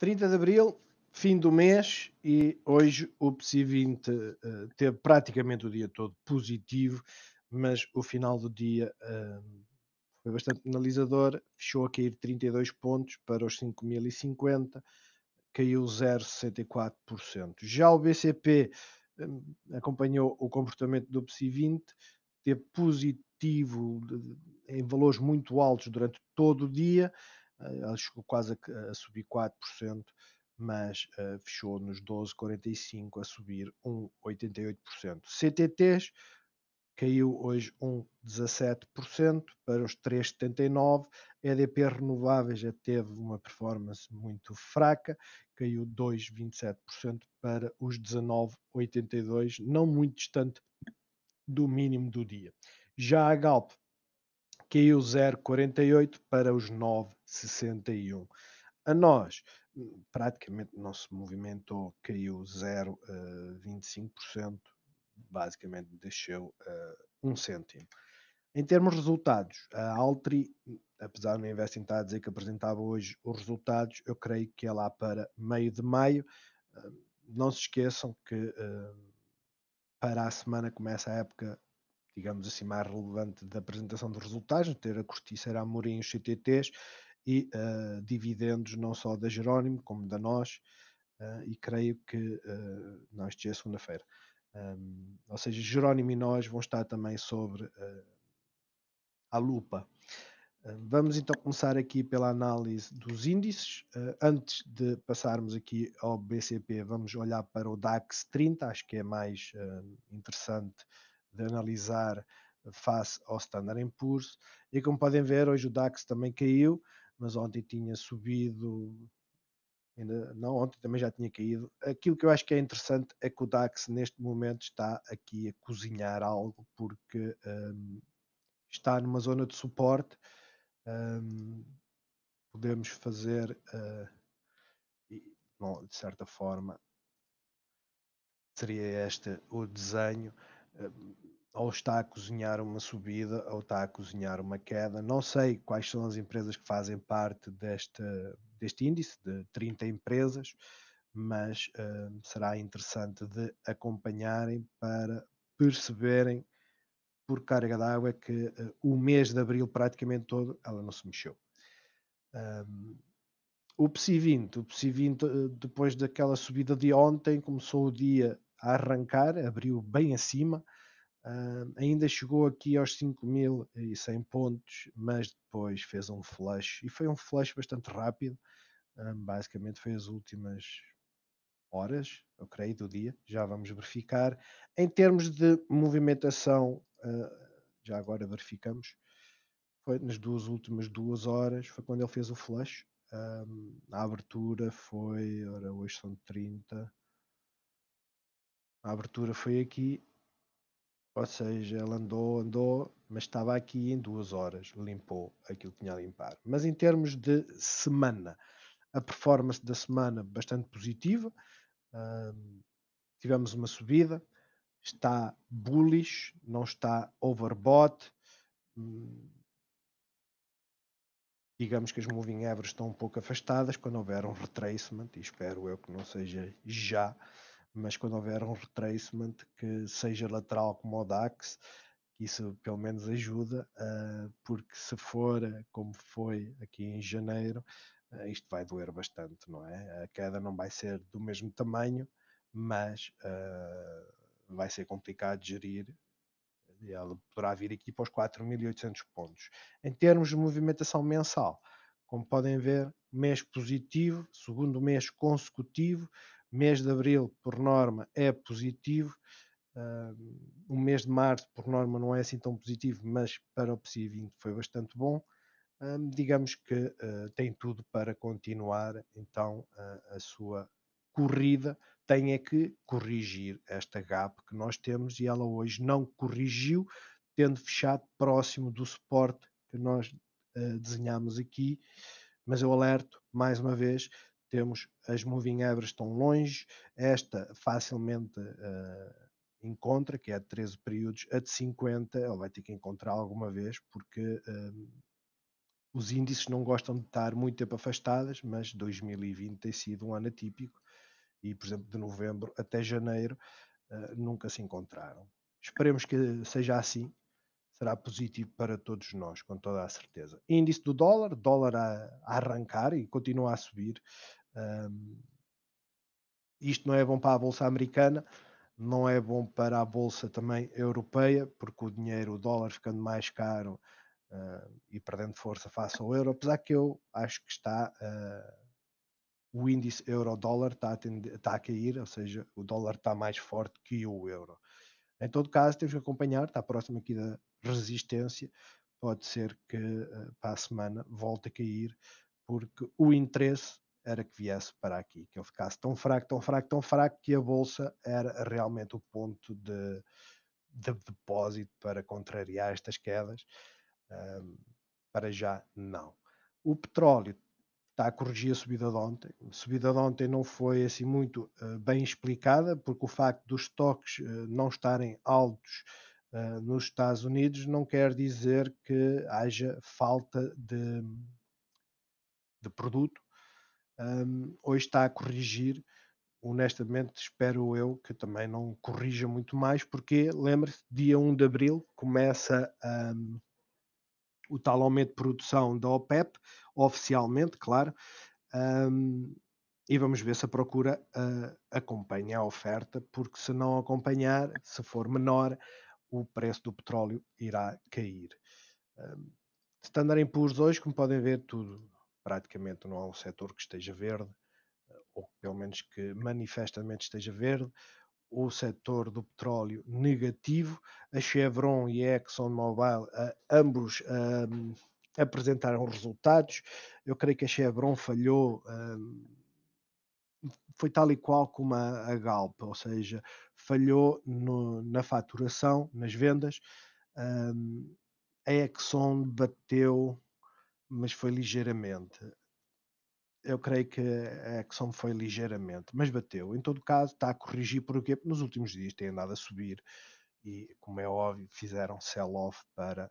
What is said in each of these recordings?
30 de Abril, fim do mês e hoje o PSI 20 uh, teve praticamente o dia todo positivo, mas o final do dia uh, foi bastante penalizador, fechou a cair 32 pontos para os 5.050, caiu 0,64%. Já o BCP um, acompanhou o comportamento do PSI 20, teve positivo em valores muito altos durante todo o dia, ela chegou quase a, a subir 4%, mas uh, fechou nos 12,45 a subir 1,88%. CTTs caiu hoje 1,17% para os 3,79%. EDP Renováveis já teve uma performance muito fraca, caiu 2,27% para os 19,82%, não muito distante do mínimo do dia. Já a Galp caiu 0,48 para os 9,61. A nós, praticamente não se movimentou, caiu 0,25%, uh, basicamente desceu uh, um cêntimo. Em termos de resultados, a Altri, apesar do Investing estar a dizer que apresentava hoje os resultados, eu creio que é lá para meio de maio. Uh, não se esqueçam que uh, para a semana começa a época digamos assim, mais relevante da apresentação dos resultados, ter a Corticeira Amorim os CTTs e uh, dividendos não só da Jerónimo como da nós, uh, e creio que uh, nós é segunda-feira. Um, ou seja, Jerónimo e nós vão estar também sobre uh, a lupa. Vamos então começar aqui pela análise dos índices. Antes de passarmos aqui ao BCP, vamos olhar para o DAX 30, acho que é mais interessante de analisar face ao Standard Poor's. E como podem ver, hoje o DAX também caiu, mas ontem tinha subido. Ainda, não, ontem também já tinha caído. Aquilo que eu acho que é interessante é que o DAX neste momento está aqui a cozinhar algo, porque um, está numa zona de suporte. Um, podemos fazer, uh, de certa forma, seria este o desenho ou está a cozinhar uma subida ou está a cozinhar uma queda. Não sei quais são as empresas que fazem parte deste, índice de 30 empresas, mas uh, será interessante de acompanharem para perceberem por carga d'água que uh, o mês de abril praticamente todo ela não se mexeu. Um, o PSI 20, o PSI 20 uh, depois daquela subida de ontem começou o dia a arrancar, abriu bem acima, uh, ainda chegou aqui aos 5.100 pontos, mas depois fez um flush, e foi um flush bastante rápido, uh, basicamente foi as últimas horas, eu creio, do dia, já vamos verificar. Em termos de movimentação, uh, já agora verificamos, foi nas duas últimas duas horas, foi quando ele fez o flush. Um, a abertura foi, ora, hoje são 30, a abertura foi aqui, ou seja, ele andou, andou, mas estava aqui em duas horas, limpou aquilo que tinha a limpar. Mas em termos de semana, a performance da semana bastante positiva, tivemos uma subida, está bullish, não está overbought. Hum, digamos que as moving averages estão um pouco afastadas quando houver um retracement, e espero eu que não seja já, mas quando houver um retracement que seja lateral como o DAX, isso pelo menos ajuda, uh, porque se for como foi aqui em janeiro, uh, isto vai doer bastante, não é? A queda não vai ser do mesmo tamanho, mas vai ser complicado de gerir. Ela poderá vir aqui para os 4.800 pontos. Em termos de movimentação mensal, como podem ver, mês positivo, segundo mês consecutivo, Mês de abril, por norma, é positivo. Uh, o mês de março, por norma, não é assim tão positivo, mas para o PSI 20 foi bastante bom. Uh, digamos que uh, tem tudo para continuar então a sua corrida. Tem é que corrigir esta gap que nós temos e ela hoje não corrigiu, tendo fechado próximo do suporte que nós desenhamos aqui. Mas eu alerto mais uma vez temos as moving averages estão longe, esta facilmente uh, encontra, que é de 13 períodos, a de 50, ele vai ter que encontrar alguma vez, porque uh, os índices não gostam de estar muito tempo afastadas, mas 2020 tem sido um ano atípico e, por exemplo, de novembro até janeiro uh, nunca se encontraram. Esperemos que seja assim, será positivo para todos nós, com toda a certeza. Índice do dólar, dólar a, a arrancar e continua a subir. Um, isto não é bom para a bolsa americana, não é bom para a bolsa também europeia, porque o dinheiro, o dólar ficando mais caro uh, e perdendo força face ao euro, apesar que eu acho que está uh, o índice euro-dólar está, está a, cair, ou seja, o dólar está mais forte que o euro. Em todo caso, temos que acompanhar, está próximo aqui da resistência, pode ser que uh, para a semana volte a cair, porque o interesse era que viesse para aqui, que ele ficasse tão fraco, tão fraco, tão fraco que a bolsa era realmente o ponto de, de depósito para contrariar estas quedas. Um, para já, não. O petróleo está a corrigir a subida de ontem. A subida de ontem não foi assim muito uh, bem explicada, porque o facto dos estoques uh, não estarem altos uh, nos Estados Unidos não quer dizer que haja falta de, de produto um, hoje está a corrigir. Honestamente, espero eu que também não corrija muito mais, porque lembre-se, dia 1 de abril começa um, o tal aumento de produção da OPEP, oficialmente, claro, um, e vamos ver se a procura uh, acompanha a oferta, porque se não acompanhar, se for menor, o preço do petróleo irá cair. Um, Standard Poor's hoje, como podem ver, tudo praticamente não há um setor que esteja verde, eh, ou pelo menos que manifestamente esteja verde. O setor do petróleo negativo, a Chevron e a ExxonMobil, uh, ambos uh, apresentaram resultados. Eu creio que a Chevron falhou, uh, foi tal e qual como a, a Galp, ou seja, falhou no, na faturação, nas vendas. a Exxon bateu mas foi ligeiramente. Eu creio que a Exxon foi ligeiramente, mas bateu. Em todo caso, está a corrigir porque nos últimos dias tem andado a subir e, como é óbvio, fizeram sell-off para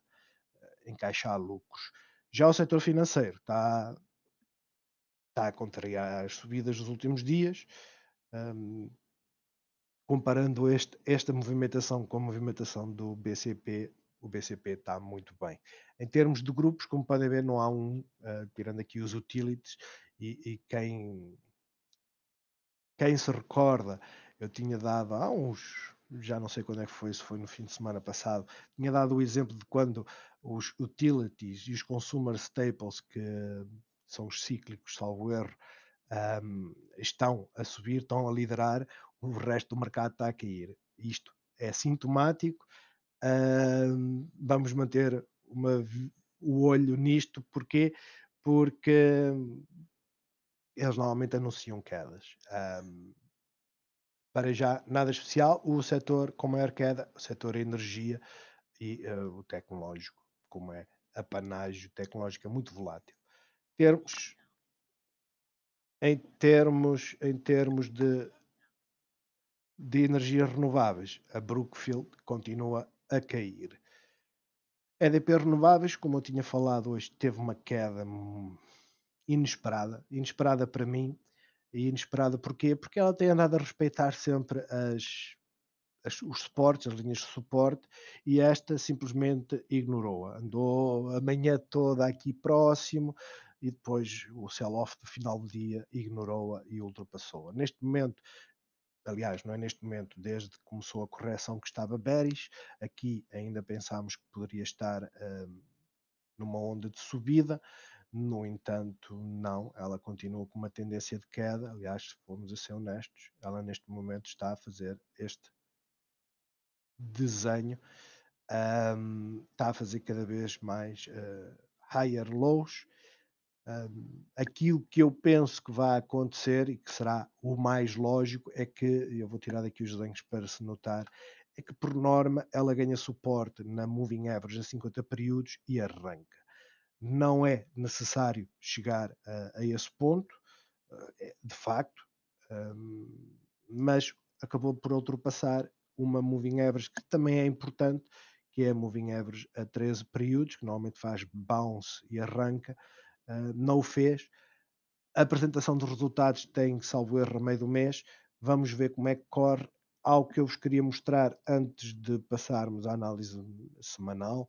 eh, encaixar lucros. Já o setor financeiro está, está a contrariar as subidas dos últimos dias. Um, comparando este, esta movimentação com a movimentação do BCP, o BCP está muito bem. Em termos de grupos, como podem ver, não há um, uh, tirando aqui os utilities, e, e, quem, quem se recorda, eu tinha dado há uns, já não sei quando é que foi, se foi no fim de semana passado, tinha dado o exemplo de quando os utilities e os consumer staples, que são os cíclicos, salvo erro, um, estão a subir, estão a liderar, o resto do mercado está a cair. Isto é sintomático Uh, vamos manter uma, o olho nisto, porquê? Porque eles normalmente anunciam quedas. Um, para já, nada especial. O setor com maior queda, o setor energia e uh, o tecnológico, como é apanágio tecnológico, é muito volátil. Termos, em termos, em termos de, de energias renováveis, a Brookfield continua a cair. EDP Renováveis, como eu tinha falado hoje, teve uma queda inesperada. Inesperada para mim. E inesperada porquê? Porque ela tem andado a respeitar sempre as, as, os suportes, as linhas de suporte, e esta simplesmente ignorou-a. Andou a manhã toda aqui próximo e depois o sell-off do final do dia ignorou-a e ultrapassou-a. Neste momento aliás, não é neste momento, desde que começou a correção que estava bearish, aqui ainda pensámos que poderia estar um, numa onda de subida, no entanto, não, ela continua com uma tendência de queda, aliás, se formos a ser honestos, ela neste momento está a fazer este desenho, um, está a fazer cada vez mais uh, higher lows, um, aquilo que eu penso que vai acontecer e que será o mais lógico é que, eu vou tirar daqui os desenhos para se notar, é que por norma ela ganha suporte na moving average a 50 períodos e arranca. Não é necessário chegar a, a esse ponto, uh, de facto, um, mas acabou por ultrapassar uma moving average que também é importante, que é a Moving Average a 13 períodos, que normalmente faz bounce e arranca, uh, não o fez. A apresentação dos resultados tem, salvo erro, a meio do mês. Vamos ver como é que corre. Algo que eu vos queria mostrar antes de passarmos à análise semanal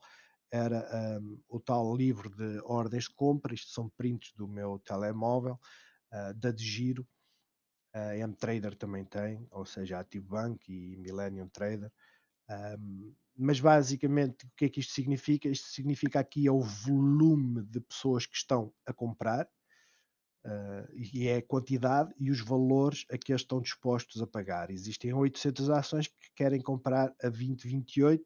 era um, o tal livro de ordens de compra. Isto são prints do meu telemóvel, uh, da de giro. A M-Trader também tem, ou seja, Active Bank e Millennium Trader. Um, mas basicamente o que é que isto significa? Isto significa aqui é o volume de pessoas que estão a comprar uh, e é a quantidade e os valores a que eles estão dispostos a pagar. Existem 800 ações que querem comprar a 2028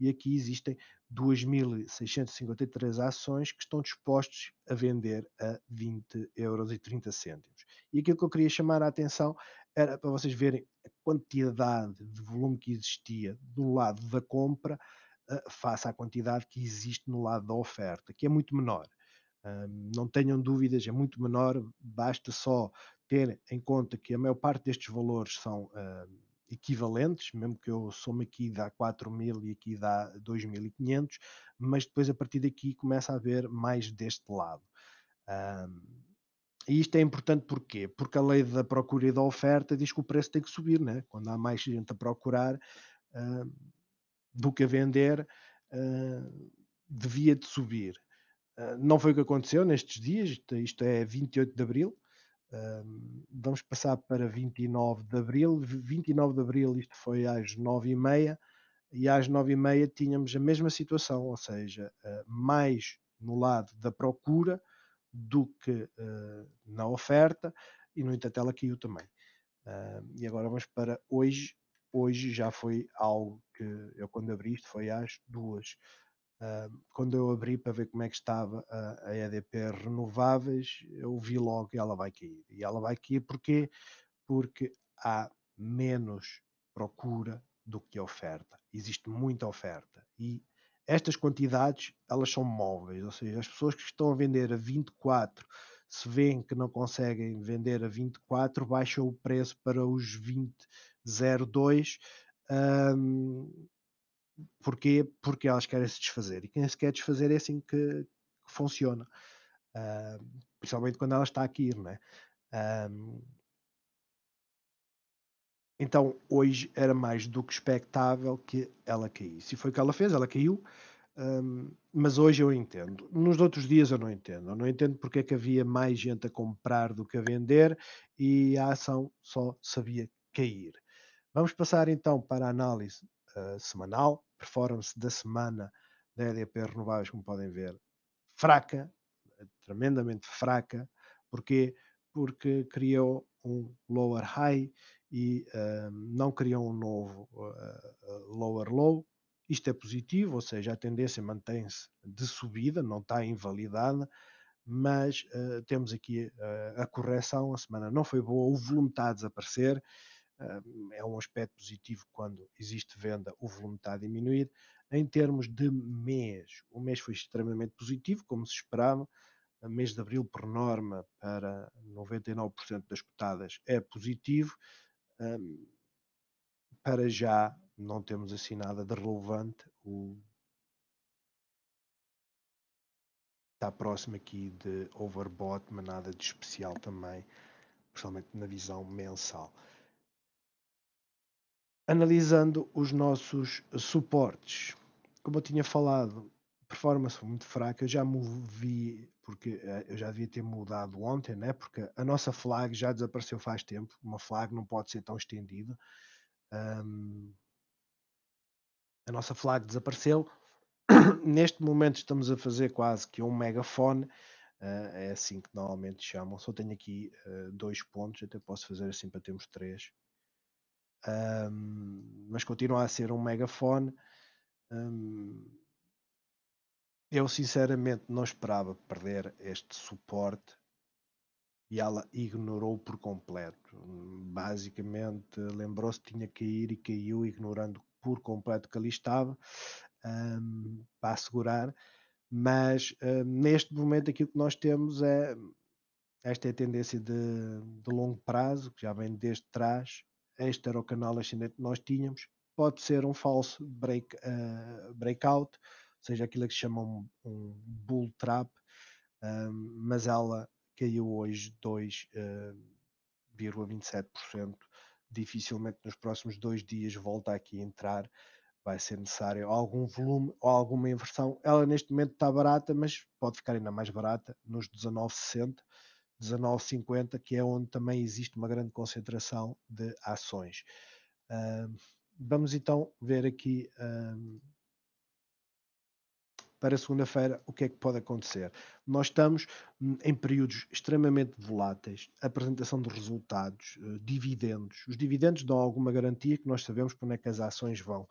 e aqui existem 2.653 ações que estão dispostos a vender a 20 euros e 30 cêntimos. E aquilo que eu queria chamar a atenção era para vocês verem a quantidade de volume que existia do lado da compra uh, face à quantidade que existe no lado da oferta, que é muito menor. Uh, não tenham dúvidas, é muito menor, basta só ter em conta que a maior parte destes valores são uh, equivalentes, mesmo que eu some aqui dá 4.000 e aqui dá 2.500, mas depois a partir daqui começa a haver mais deste lado. E isto é importante porquê? Porque a lei da procura e da oferta diz que o preço tem que subir, né? quando há mais gente a procurar uh, do que a vender, uh, devia de subir. Uh, não foi o que aconteceu nestes dias, isto, isto é 28 de abril, vamos passar para 29 de abril. 29 de abril, isto foi às 9h30, e às 9h30 tínhamos a mesma situação, ou seja, mais no lado da procura do que uh, na oferta e no entanto ela caiu também. Uh, e agora vamos para hoje. Hoje já foi algo que eu quando abri isto foi às duas. Uh, quando eu abri para ver como é que estava a, EDP renováveis, eu vi logo que ela vai cair. E ela vai cair porque porque há menos procura do que oferta. Existe muita oferta e estas quantidades, elas são móveis, ou seja, as pessoas que estão a vender a 24, se veem que não conseguem vender a 24, baixam o preço para os 20,02. Um, porquê? Porque elas querem se desfazer. E quem se quer desfazer é assim que, que funciona. Uh, principalmente quando ela está aqui, não é? Um, então, hoje era mais do que expectável que ela caísse. E foi o que ela fez, ela caiu, um, mas hoje eu entendo. Nos outros dias eu não entendo. Eu não entendo porque é que havia mais gente a comprar do que a vender e a ação só sabia cair. Vamos passar então para a análise uh, semanal, performance da semana da EDP Renováveis, como podem ver, fraca, tremendamente fraca. Porquê? Porque criou um lower high e uh, não criam um novo uh, lower low. Isto é positivo, ou seja, a tendência mantém-se de subida, não está invalidada, mas uh, temos aqui a correção. A semana não foi boa, o volume está a desaparecer. é um aspecto positivo quando existe venda, o volume está a diminuir. Em termos de mês, o mês foi extremamente positivo, como se esperava. Mês de abril, por norma, para 99% das cotadas é positivo um, para já não temos assim nada de relevante. O... Está próximo aqui de overbought, mas nada de especial também, principalmente na visão mensal. Analisando os nossos suportes, como eu tinha falado, performance foi muito fraca. Eu já movi, porque eh, eu já devia ter mudado ontem, né? porque a nossa flag já desapareceu faz tempo. Uma flag não pode ser tão estendida. Um, a nossa flag desapareceu. Neste momento estamos a fazer quase que um megafone. Uh, é assim que normalmente chamam. Só tenho aqui uh, dois pontos, até posso fazer assim para termos três. Um, mas continua a ser um megafone. Um, eu sinceramente não esperava perder este suporte e ela ignorou por completo. Basicamente lembrou-se que tinha que cair e caiu, ignorando por completo que ali estava um, para assegurar. Mas um, neste momento aquilo que nós temos é esta é a tendência de, de longo prazo, que já vem desde trás. Este era o canal ascendente que nós tínhamos. pode ser um falso break, uh, breakout, ou seja, aquilo que se chama um, um bull trap, um, mas ela caiu hoje 2,27%. Dificilmente nos próximos dois dias volta aqui a entrar. Vai ser necessário algum volume ou alguma inversão. Ela neste momento está barata, mas pode ficar ainda mais barata nos 19,60, 19,50, que é onde também existe uma grande concentração de ações. Uh, vamos então ver aqui uh, para segunda-feira, o que é que pode acontecer? Nós estamos hum, em períodos extremamente voláteis, apresentação de resultados, uh, dividendos. Os dividendos dão alguma garantia que nós sabemos para onde é que as ações vão,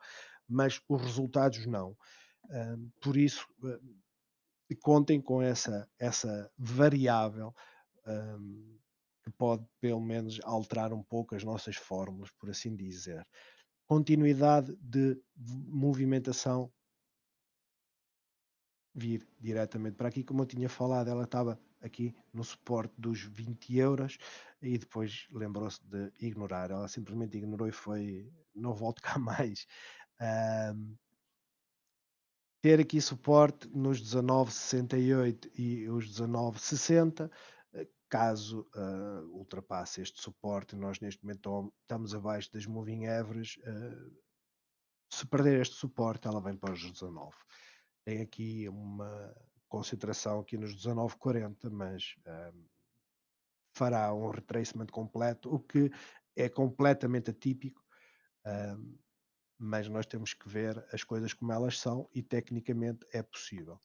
mas os resultados não. Uh, por isso, uh, contem com essa, essa variável um, que pode, pelo menos, alterar um pouco as nossas fórmulas, por assim dizer. Continuidade de movimentação vir diretamente para aqui. Como eu tinha falado, ela estava aqui no suporte dos 20 euros e depois lembrou-se de ignorar. Ela simplesmente ignorou e foi, não volto cá mais. Um, ter aqui suporte nos 19,68 e os 19,60. Caso uh, ultrapasse este suporte, nós neste momento estamos abaixo das moving averages. Uh, se perder este suporte, ela vem para os 19 tem aqui uma concentração aqui nos 19,40, mas um, fará um retracement completo, o que é completamente atípico, um, mas nós temos que ver as coisas como elas são e tecnicamente é possível.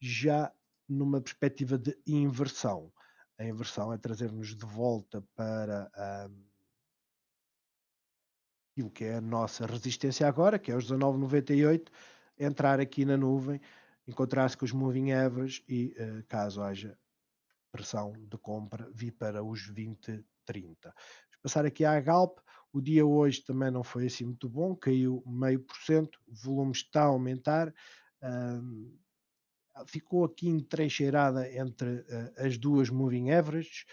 Já numa perspectiva de inversão, a inversão é trazer-nos de volta para um, aquilo que é a nossa resistência agora, que é os 19,98 entrar aqui na nuvem, encontrar-se com os moving averages e, uh, caso haja pressão de compra, vir para os 20, 30. Vamos passar aqui à Galp. O dia hoje também não foi assim muito bom, caiu meio por cento, o volume está a aumentar. Ficou aqui entrincheirada entre uh, as duas moving averages.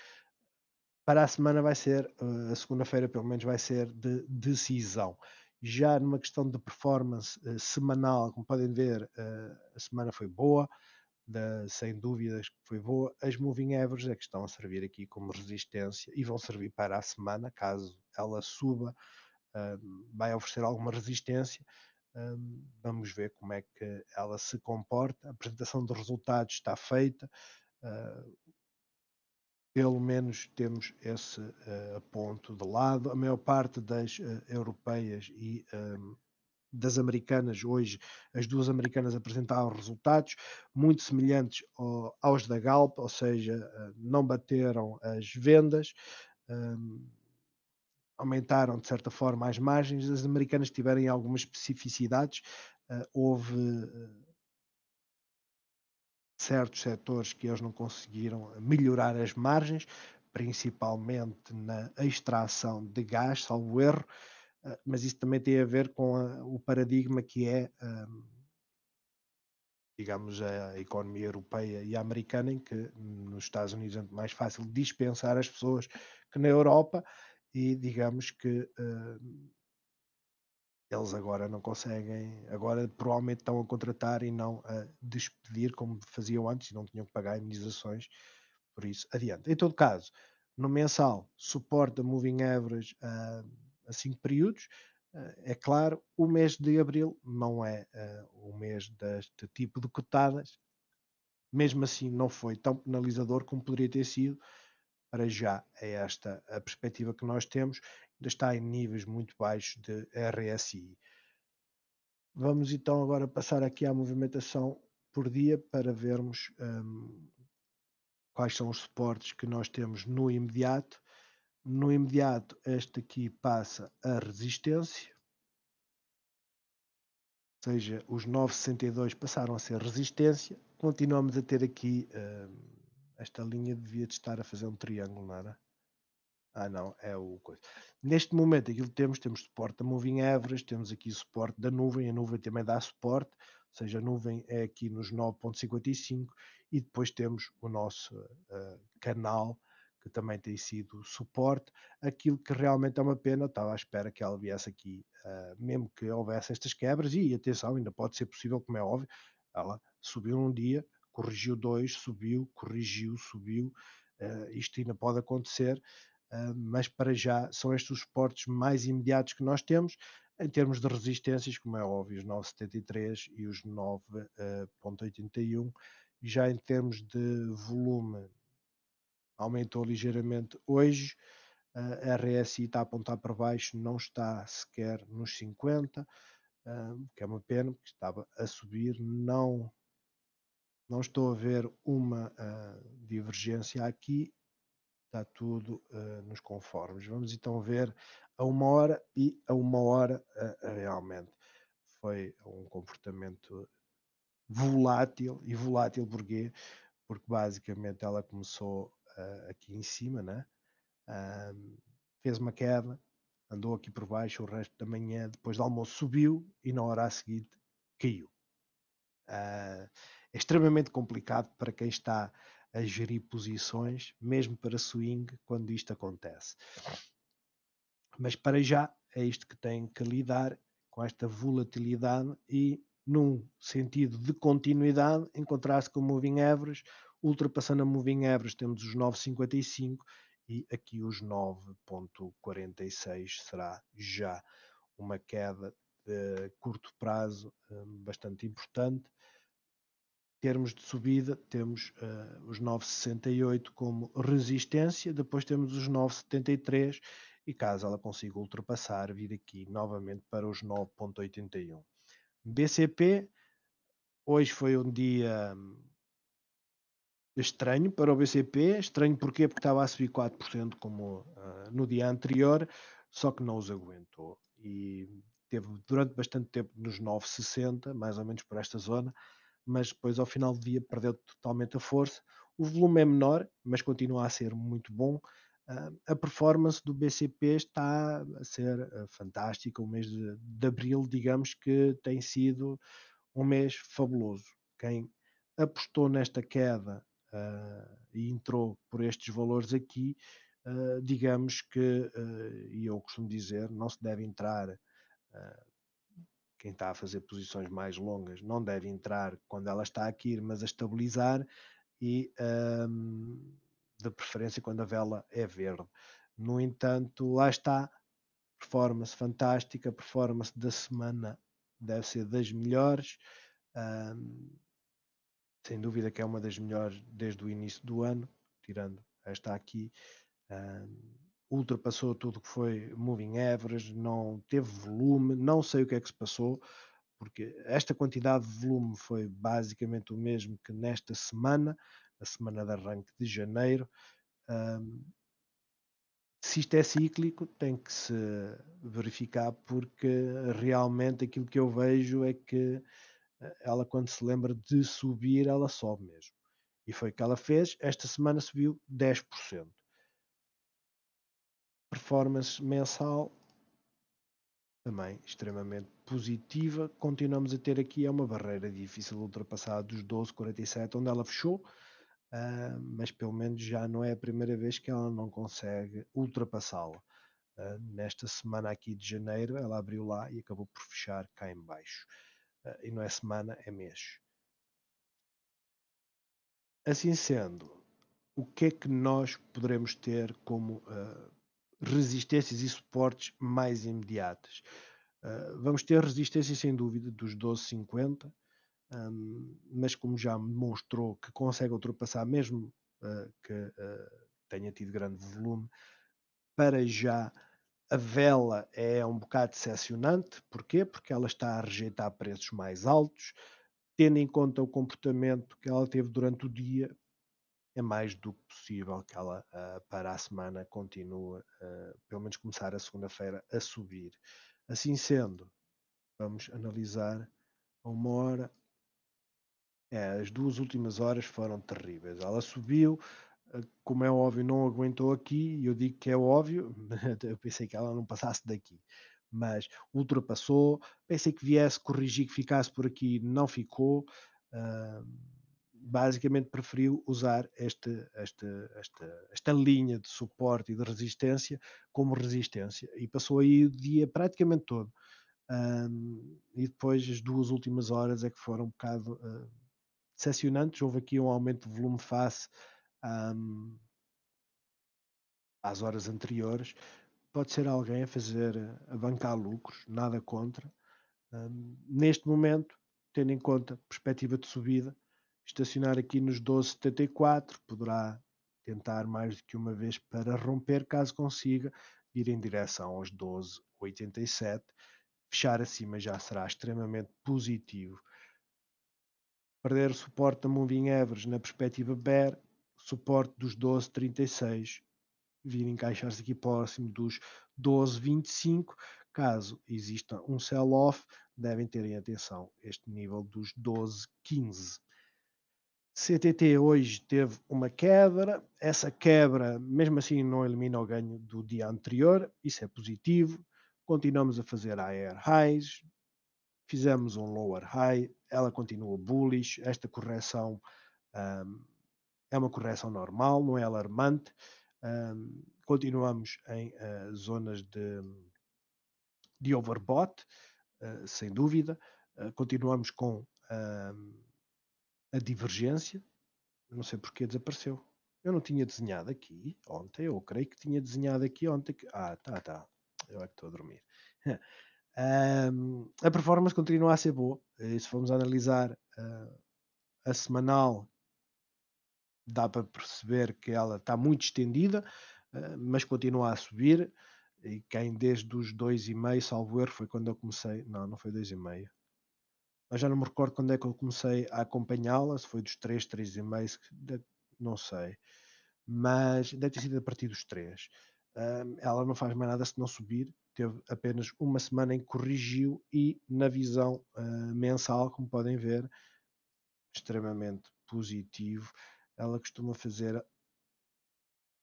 Para a semana vai ser, uh, a segunda-feira pelo menos vai ser de decisão. Já numa questão de performance uh, semanal, como podem ver, uh, a semana foi boa, da, sem dúvidas que foi boa. As moving averages é que estão a servir aqui como resistência e vão servir para a semana, caso ela suba, uh, vai oferecer alguma resistência. vamos ver como é que ela se comporta. A apresentação de resultados está feita pelo menos temos esse uh, ponto de lado. A maior parte das uh, europeias e um, ehm, das americanas, hoje, as duas americanas apresentaram resultados muito semelhantes ao, aos da Galp, ou seja, uh, não bateram as vendas, um, ehm, aumentaram de certa forma as margens. As americanas tiveram algumas especificidades, houve certos setores que eles não conseguiram melhorar as margens, principalmente na extração de gás, salvo erro, eh, mas isso também tem a ver com a, o paradigma que é, um, digamos, a economia europeia e americana, em que nos Estados Unidos é mais fácil dispensar as pessoas que na Europa, e digamos que uh, eles agora não conseguem, agora provavelmente estão a contratar e não a despedir como faziam antes e não tinham que pagar indenizações, por isso adiante. Em todo caso, no mensal, suporta moving average a, a cinco períodos, é claro, o mês de abril não é uh, o mês deste tipo de cotadas, mesmo assim não foi tão penalizador como poderia ter sido, para já é esta a perspectiva que nós temos ainda está em níveis muito baixos de RSI. Vamos então agora passar aqui à movimentação por dia para vermos um, quais são os suportes que nós temos no imediato. No imediato, este aqui passa a resistência, ou seja, os 962 passaram a ser resistência. Continuamos a ter aqui um, esta linha devia de estar a fazer um triângulo, não era? Ah, não, é o coisa. Neste momento, aquilo que temos, temos suporte da Moving Average, temos aqui suporte da nuvem, a nuvem também dá suporte, ou seja, a nuvem é aqui nos 9.55 e depois temos o nosso uh, canal que também tem sido suporte. Aquilo que realmente é uma pena, estava à espera que ela viesse aqui, uh, mesmo que houvesse estas quebras, e atenção, ainda pode ser possível, como é óbvio, ela subiu um dia, corrigiu dois, subiu, corrigiu, subiu, uh, isto ainda pode acontecer, mas para já são estes os suportes mais imediatos que nós temos, em termos de resistências, como é óbvio, os 9,73 e os 9,81, já em termos de volume aumentou ligeiramente hoje. A RSI está a apontar para baixo, não está sequer nos 50, que é uma pena, porque estava a subir. Não, não estou a ver uma divergência aqui, está tudo nos conformes. Vamos então ver a uma hora e a uma hora realmente foi um comportamento volátil e volátil porquê? Porque basicamente ela começou uh, aqui em cima, né? Uh, fez uma queda, andou aqui por baixo o resto da manhã, depois do almoço subiu e na hora a seguir caiu. Uh, é extremamente complicado para quem está a gerir posições, mesmo para swing, quando isto acontece. Mas para já é isto que tem que lidar com esta volatilidade e, num sentido de continuidade, encontrar-se com o moving average Ultrapassando a Moving Average temos os 9,55 e aqui os 9,46 será já uma queda de curto prazo hum, bastante importante. Termos de subida, temos uh, os 9,68 como resistência, depois temos os 9,73 e caso ela consiga ultrapassar, vir aqui novamente para os 9,81. BCP, hoje foi um dia hum, estranho para o BCP, estranho? Porque estava a subir 4% como uh, no dia anterior, só que não os aguentou e teve durante bastante tempo nos 9,60, mais ou menos por esta zona, mas depois ao final do dia perdeu totalmente a força. O volume é menor, mas continua a ser muito bom. Uh, a performance do BCP está a ser uh, fantástica. O mês de, de abril, digamos que tem sido um mês fabuloso. Quem apostou nesta queda uh, e entrou por estes valores aqui, uh, digamos que, uh, e eu costumo dizer, não se deve entrar, quem está a fazer posições mais longas, não deve entrar quando ela está aqui, mas a estabilizar e um, de preferência quando a vela é verde. No entanto, lá está, performance fantástica, performance da semana deve ser das melhores. Um, sem dúvida que é uma das melhores desde o início do ano, tirando esta aqui. Um, ultrapassou tudo que foi moving average, não teve volume, não sei o que é que se passou, porque esta quantidade de volume foi basicamente o mesmo que nesta semana, a semana de arranque de janeiro. Um, se isto é cíclico, tem que se verificar, porque realmente aquilo que eu vejo é que ela quando se lembra de subir, ela sobe mesmo. E foi o que ela fez. Esta semana subiu 10%. Performance mensal também extremamente positiva. Continuamos a ter aqui é uma barreira difícil de ultrapassar dos 12,47, onde ela fechou, uh, mas pelo menos já não é a primeira vez que ela não consegue ultrapassá-la. Uh, nesta semana aqui de janeiro, ela abriu lá e acabou por fechar cá em baixo. Ah, e não é semana, é mês. Assim sendo, o que é que nós poderemos ter como uh, resistências e suportes mais imediatas? Uh, vamos ter resistência sem dúvida dos 12,50, um, mas como já demonstrou que consegue ultrapassar, mesmo uh, que tenha tido grande volume, para já a vela é um bocado decepcionante, porquê? Porque ela está a rejeitar preços mais altos, tendo em conta o comportamento que ela teve durante o dia, é mais do que possível que ela uh, para a semana continue, uh, pelo menos começar a segunda-feira, a subir. Assim sendo, vamos analisar a uma hora. É, as duas últimas horas foram terríveis. Ela subiu, como é óbvio, não aguentou aqui, e eu digo que é óbvio, eu pensei que ela não passasse daqui, mas ultrapassou, pensei que viesse corrigir, que ficasse por aqui, não ficou, uh, basicamente preferiu usar este, esta, esta, esta linha de suporte e de resistência como resistência e passou aí o dia praticamente todo. Um, e depois as duas últimas horas é que foram um bocado uh, decepcionantes. Houve aqui um aumento de volume face um, às horas anteriores. Pode ser alguém a fazer, a bancar lucros, nada contra. Um, neste momento, tendo em conta a perspectiva de subida, estacionar aqui nos 12,74, poderá tentar mais do que uma vez para romper, caso consiga ir em direção aos 12,87. Fechar acima já será extremamente positivo. Perder o suporte da Moving Average na perspectiva bear, suporte dos 12,36, vir encaixar-se aqui próximo dos 12,25. Caso exista um sell-off, devem ter em atenção este nível dos 12,15. CTT hoje teve uma quebra, essa quebra, mesmo assim, não elimina o ganho do dia anterior, isso é positivo. Continuamos a fazer AR highs, fizemos um lower high, ela continua bullish. Esta correção um, é uma correção normal, não é alarmante. Um, continuamos em uh, zonas de, de overbought, uh, sem dúvida. Uh, continuamos com a divergência, não sei porque desapareceu. Eu não tinha desenhado aqui ontem, eu creio que tinha desenhado aqui ontem. Ah, tá, tá. Eu é que estou a dormir. um, a performance continua a ser boa. E se formos analisar uh, a semanal, dá para perceber que ela está muito estendida, uh, mas continua a subir. E quem desde os 2,5, salvo erro, foi quando eu comecei. Não, não foi 2,5. Mas já não me recordo quando é que eu comecei a acompanhá-la, se foi dos 3, 3,5, não sei. Mas deve ter sido a partir dos 3. ela não faz mais nada se não subir. Teve apenas uma semana em que corrigiu e, na visão uh, mensal, como podem ver, extremamente positivo. Ela costuma fazer.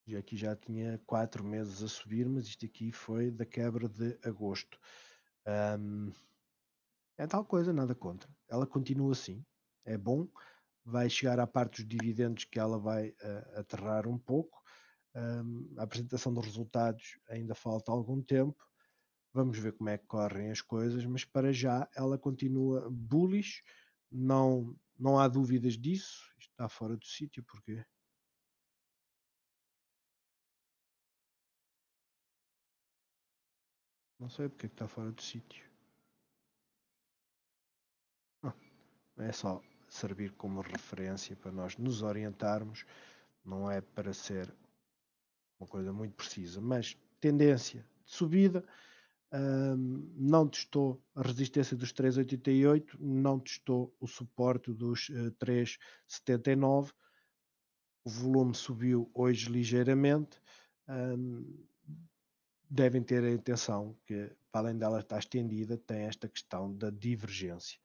E aqui já tinha 4 meses a subir, mas isto aqui foi da quebra de agosto. Um, é tal coisa, nada contra. Ela continua assim, é bom. Vai chegar à parte dos dividendos que ela vai uh, aterrar um pouco. Um, a apresentação dos resultados ainda falta algum tempo. Vamos ver como é que correm as coisas, mas para já ela continua bullish. Não, não há dúvidas disso. Isto está fora do sítio, porque Não sei porque está fora do sítio. É só servir como referência para nós nos orientarmos, não é para ser uma coisa muito precisa, mas tendência de subida. Um, não testou a resistência dos 3,88, não testou o suporte dos uh, eh, 3,79. O volume subiu hoje ligeiramente. Um, devem ter a atenção que, para além dela estar estendida, tem esta questão da divergência.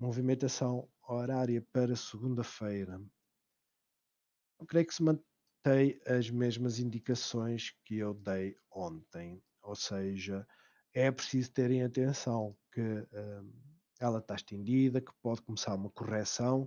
Movimentação horária para segunda-feira. Eu creio que se mantém as mesmas indicações que eu dei ontem, ou seja, é preciso terem atenção que um, ela está estendida, que pode começar uma correção,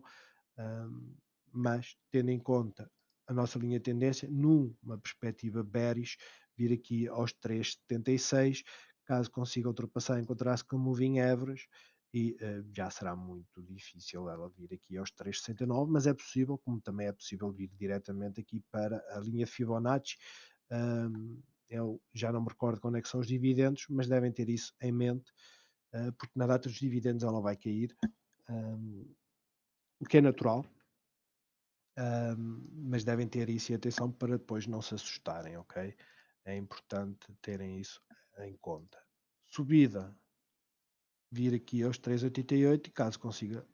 um, mas tendo em conta a nossa linha de tendência, numa perspectiva bearish, vir aqui aos 3,76, caso consiga ultrapassar, encontrar-se com moving average, e uh, já será muito difícil ela vir aqui aos 3,69, mas é possível, como também é possível vir diretamente aqui para a linha Fibonacci. Um, eu já não me recordo quando é que são os dividendos, mas devem ter isso em mente, uh, porque na data dos dividendos ela vai cair, um, o que é natural, um, mas devem ter isso e atenção para depois não se assustarem, ok? É importante terem isso em conta. Subida vir aqui aos 3,88 e caso consiga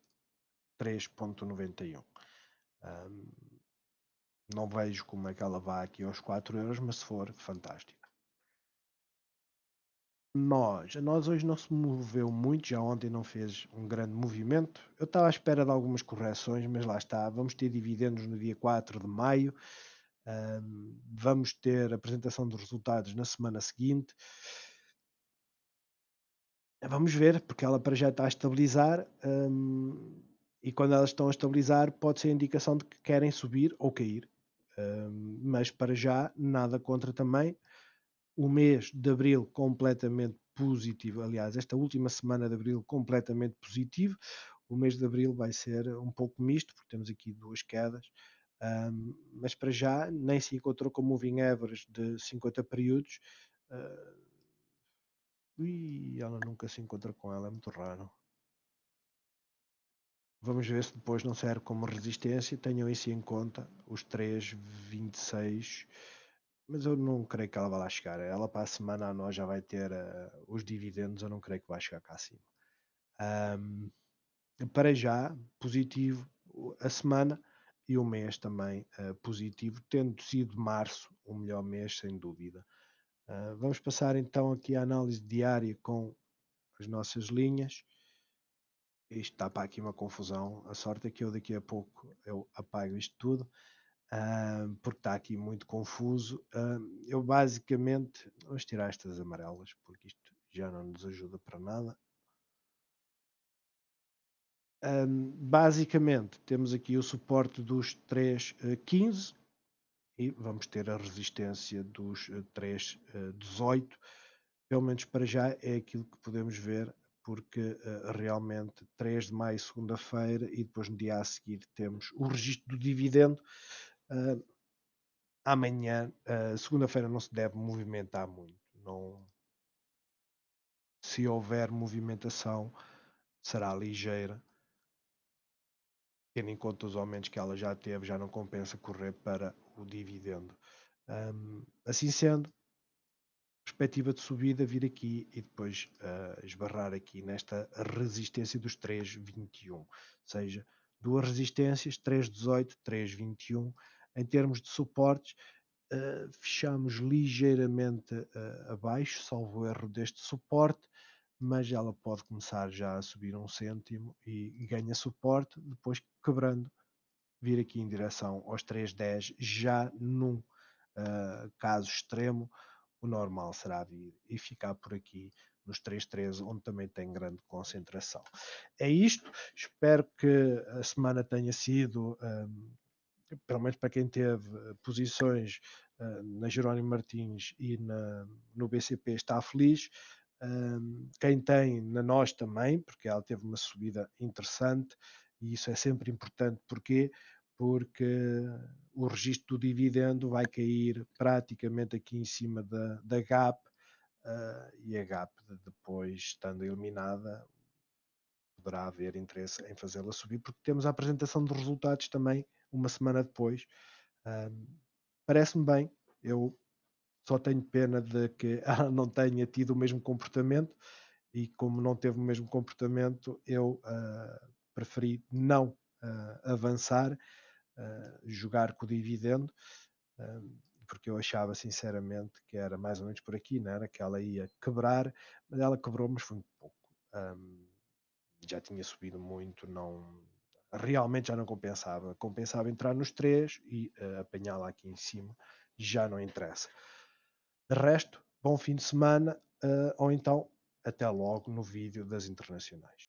3,91. Um, não vejo como é que ela vai aqui aos 4 euros, mas se for, fantástico. Nós, nós hoje não se moveu muito, já ontem não fez um grande movimento. Eu estava à espera de algumas correções, mas lá está. Vamos ter dividendos no dia 4 de maio. Um, vamos ter apresentação dos resultados na semana seguinte. Vamos ver, porque ela para já está a estabilizar. Hum, e quando elas estão a estabilizar, pode ser indicação de que querem subir ou cair. Um, mas para já, nada contra também. O mês de abril completamente positivo. Aliás, esta última semana de abril completamente positivo. O mês de abril vai ser um pouco misto, porque temos aqui duas quedas. Um, mas para já nem se encontrou com moving average de 50 períodos. Uh, ui, ela nunca se encontra com ela, é muito raro. Vamos ver se depois não serve como resistência. Tenham isso em conta, os 3,26. Mas eu não creio que ela vá lá chegar. Ela para a semana a nós já vai ter uh, os dividendos. Eu não creio que vá chegar cá acima. Um, para já, positivo a semana e o mês também uh, positivo, tendo sido março o melhor mês, sem dúvida. Uh, vamos passar então aqui à análise diária com as nossas linhas. Isto está para aqui uma confusão. A sorte é que eu daqui a pouco eu apago isto tudo, uh, porque está aqui muito confuso. Uh, eu basicamente, vamos tirar estas amarelas, porque isto já não nos ajuda para nada. Um, basicamente, temos aqui o suporte dos 3,15 e vamos ter a resistência dos 3,18. Pelo menos para já é aquilo que podemos ver porque uh, realmente 3 de maio, segunda-feira, e depois no dia a seguir temos o registro do dividendo. Uh, amanhã, segunda-feira, não se deve movimentar muito. Não... Se houver movimentação, será ligeira. Tendo em conta os aumentos que ela já teve, já não compensa correr para o dividendo. Um, assim sendo, perspectiva de subida vir aqui e depois uh, esbarrar aqui nesta resistência dos 3,21, ou seja, duas resistências, 3,18, 3,21. Em termos de suportes, uh, fechamos ligeiramente uh, abaixo, salvo erro deste suporte, mas ela pode começar já a subir um cêntimo e, e ganha suporte, depois quebrando, vir aqui em direção aos 3,10, já num caso extremo, o normal será vir e ficar por aqui nos 3.13, onde também tem grande concentração. É isto, espero que a semana tenha sido, um, pelo menos para quem teve eh, posições uh, na Jerónimo Martins e na, no BCP, está feliz. Um, quem tem na nós também, porque ela teve uma subida interessante e isso é sempre importante. Porquê? porque o registro do dividendo vai cair praticamente aqui em cima da, da GAP uh, e a GAP depois estando eliminada poderá haver interesse em fazê-la subir porque temos a apresentação de resultados também uma semana depois uh, parece-me bem eu só tenho pena de que ela não tenha tido o mesmo comportamento e como não teve o mesmo comportamento eu uh, preferi não avançar jogar com o dividendo, uh, porque eu achava sinceramente que era mais ou menos por aqui, não era? Que ela ia quebrar, mas ela quebrou, mas foi um pouco. Já tinha subido muito, não realmente já não compensava. Compensava entrar nos três e uh, apanhá-la aqui em cima, já não interessa. De resto, bom fim de semana, uh, ou então até logo no vídeo das internacionais.